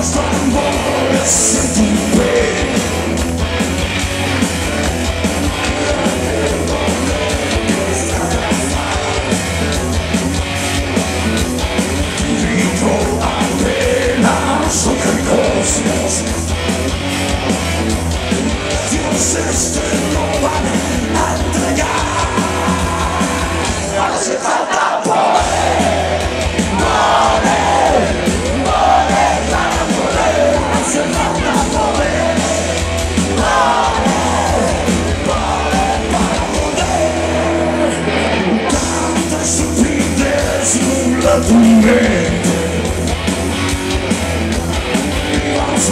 just one more. It's simple.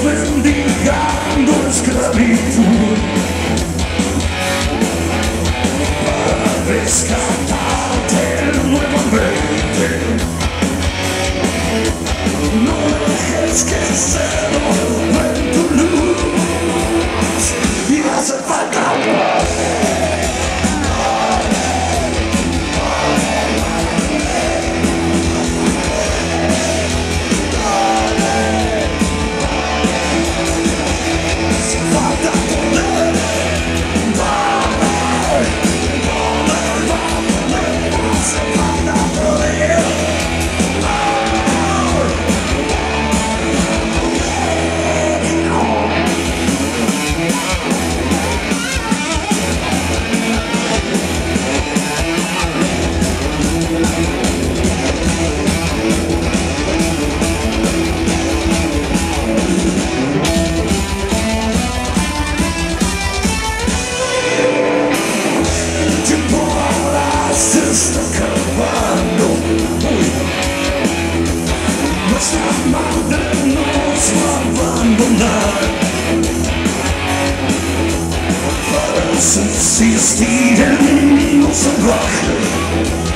Dios mendigando esclavitud para rescatarte nuevamente. No dejes que se en tu luz y hace falta. Since he's the end of the rock.